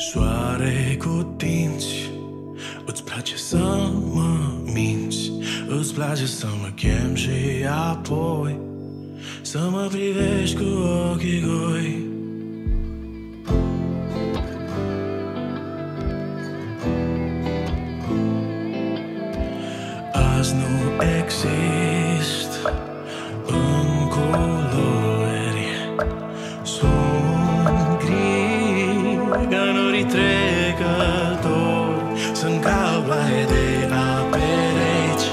Soare cu dinți Îți place să mă minți Îți place să mă chem și apoi Să mă privești cu ochii goi. Azi nu exist în ca norii trecători Sunt ca ploaie de ape reci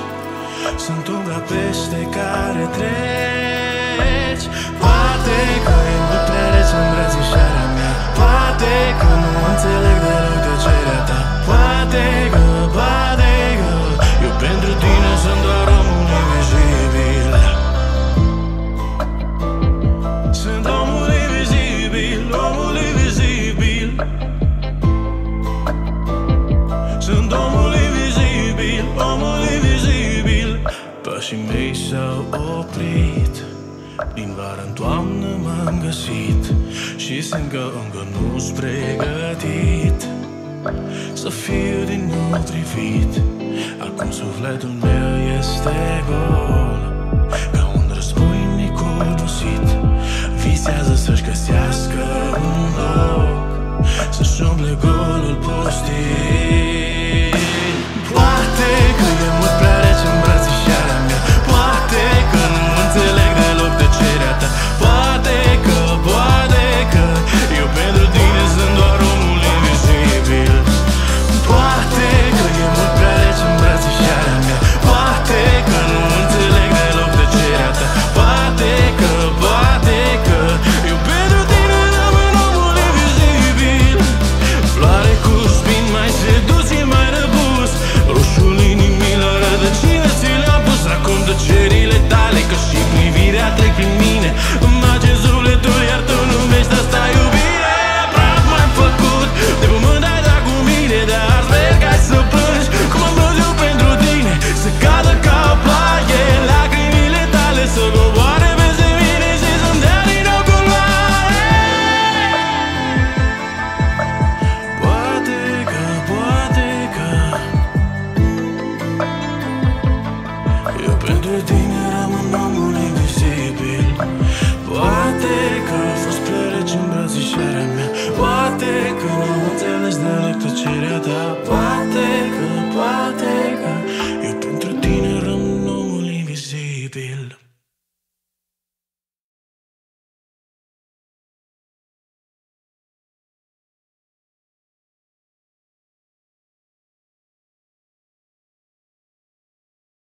Sunt umbra peste care treci. Poate că e mult prea rece îmbrățișarea mea Poate că nu înțeleg deloc tăcerea ta Poate că, poate Sunt omul invizibil, omul invizibil. Pașii mei s-au oprit Din vară în toamnă m-am găsit. Și simt că încă nu-s pregătit Să fiu din nou trivit. Acum sufletul meu este gol Ca un război necodosit Visează să-și găsească un loc Să-și umple golul pustit pentru tine rămân omul invizibil Poate că a fost prea rece îmbrățișarea mea. Poate că nu